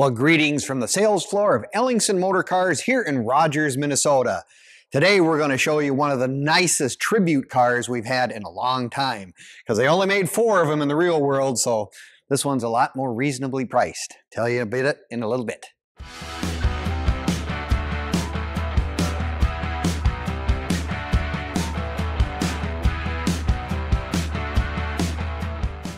Well, greetings from the sales floor of Ellingson Motor Cars here in Rogers, Minnesota. Today we're going to show you one of the nicest tribute cars we've had in a long time because they only made four of them in the real world, so this one's a lot more reasonably priced. Tell you a bit in a little bit.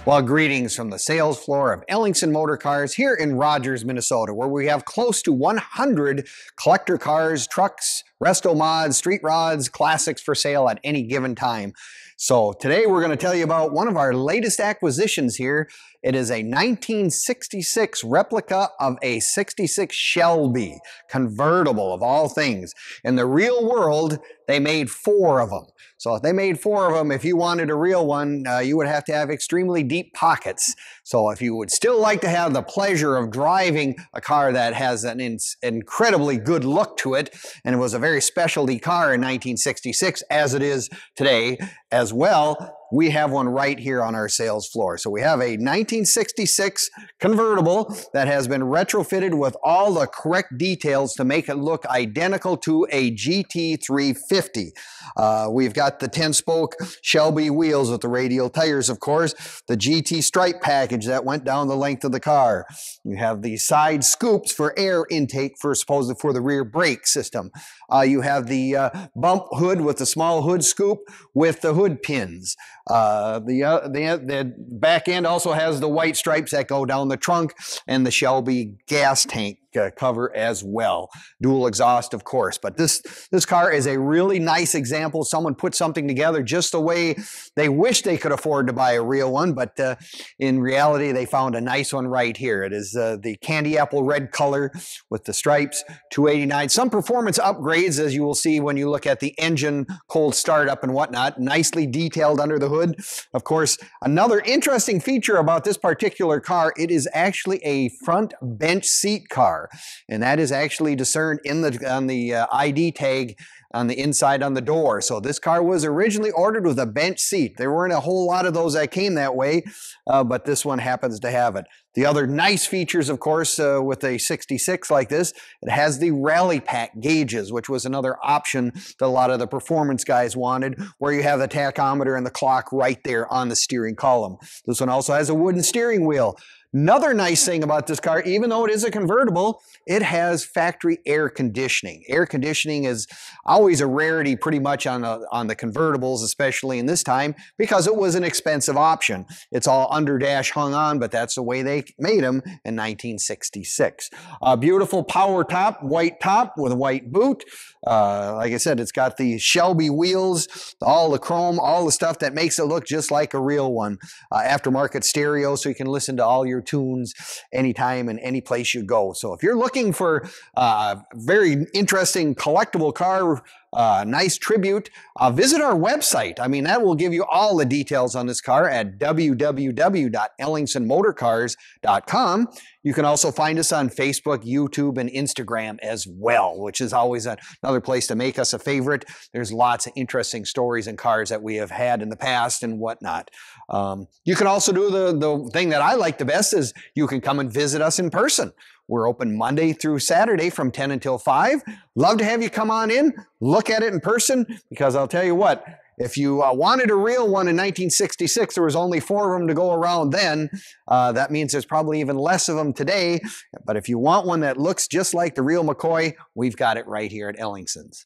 Well, greetings from the sales floor of Ellingson Motor Cars here in Rogers, Minnesota, where we have close to 100 collector cars, trucks, resto mods, street rods, classics for sale at any given time. So today we're going to tell you about one of our latest acquisitions here. It is a 1966 replica of a 66 Shelby, convertible of all things. In the real world, they made four of them. So if they made four of them, if you wanted a real one, uh, you would have to have extremely deep pockets. So if you would still like to have the pleasure of driving a car that has an in incredibly good look to it, and it was a very specialty car in 1966, as it is today as well, we have one right here on our sales floor. So we have a 1966 convertible that has been retrofitted with all the correct details to make it look identical to a GT350. Uh, we've got the 10 spoke Shelby wheels with the radial tires, of course, the GT stripe package that went down the length of the car. You have the side scoops for air intake for supposedly for the rear brake system. Uh, you have the uh, bump hood with the small hood scoop with the hood pins. Uh, the, uh, the, the back end also has the white stripes that go down the trunk and the Shelby gas tank uh, cover as well. Dual exhaust, of course. But this, this car is a really nice example. Someone put something together just the way they wish they could afford to buy a real one, but uh, in reality, they found a nice one right here. It is uh, the candy apple red color with the stripes, 289. Some performance upgrades, as you will see when you look at the engine cold startup and whatnot, nicely detailed under the hood. Of course, another interesting feature about this particular car, it is actually a front bench seat car car. And that is actually discerned in the, on the uh, ID tag on the inside on the door. So this car was originally ordered with a bench seat. There weren't a whole lot of those that came that way, uh, but this one happens to have it. The other nice features, of course, uh, with a 66 like this, it has the rally pack gauges, which was another option that a lot of the performance guys wanted, where you have the tachometer and the clock right there on the steering column. This one also has a wooden steering wheel. Another nice thing about this car, even though it is a convertible, it has factory air conditioning. Air conditioning is always a rarity pretty much on the, on the convertibles, especially in this time, because it was an expensive option. It's all under dash hung on, but that's the way they made them in 1966. A beautiful power top, white top with a white boot. Uh, like I said, it's got the Shelby wheels, all the chrome, all the stuff that makes it look just like a real one. Uh, aftermarket stereo, so you can listen to all your tunes anytime and any place you go. So if you're looking for a uh, very interesting collectible car uh, nice tribute, uh, visit our website. I mean, that will give you all the details on this car at www.ellingsonmotorcars.com. You can also find us on Facebook, YouTube, and Instagram as well, which is always another place to make us a favorite. There's lots of interesting stories and cars that we have had in the past and whatnot. Um, you can also do the, the thing that I like the best is you can come and visit us in person. We're open Monday through Saturday from 10 until 5. Love to have you come on in, look at it in person, because I'll tell you what, if you uh, wanted a real one in 1966, there was only four of them to go around then. Uh, that means there's probably even less of them today. But if you want one that looks just like the real McCoy, we've got it right here at Ellingson's.